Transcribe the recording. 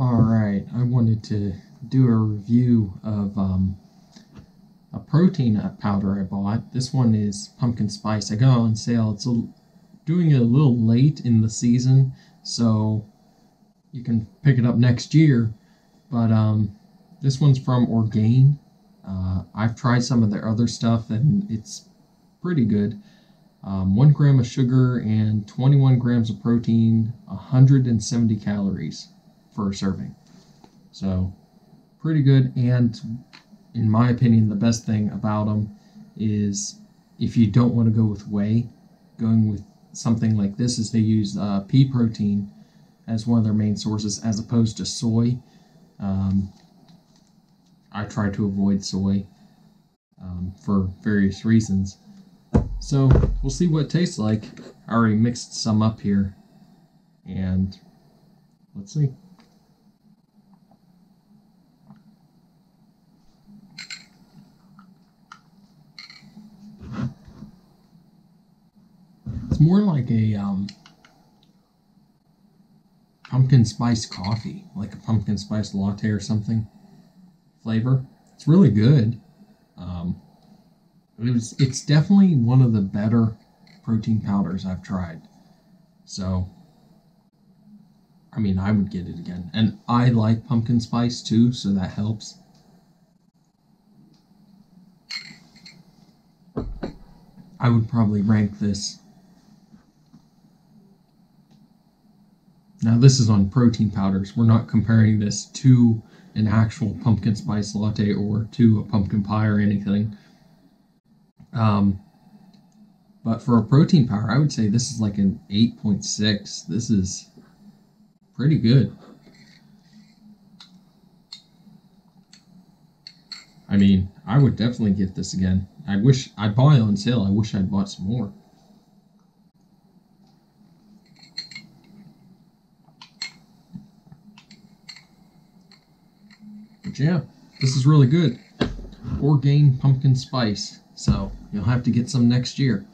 Alright, I wanted to do a review of um, a protein powder I bought. This one is pumpkin spice. I got on sale. It's a, doing it a little late in the season, so you can pick it up next year. But um, this one's from Orgain. Uh, I've tried some of their other stuff and it's pretty good. Um, one gram of sugar and 21 grams of protein, 170 calories for a serving. So, pretty good. And in my opinion, the best thing about them is if you don't want to go with whey, going with something like this is they use uh, pea protein as one of their main sources as opposed to soy. Um, I try to avoid soy um, for various reasons. So we'll see what it tastes like. I already mixed some up here. And let's see. It's more like a um, pumpkin spice coffee, like a pumpkin spice latte or something flavor. It's really good. Um, it was, it's definitely one of the better protein powders I've tried. So, I mean, I would get it again. And I like pumpkin spice too, so that helps. I would probably rank this. Now, this is on protein powders. We're not comparing this to an actual pumpkin spice latte or to a pumpkin pie or anything. Um, but for a protein powder, I would say this is like an 8.6. This is pretty good. I mean, I would definitely get this again. I wish I bought it on sale. I wish I'd bought some more. But yeah, this is really good. Orgain pumpkin spice. So you'll have to get some next year.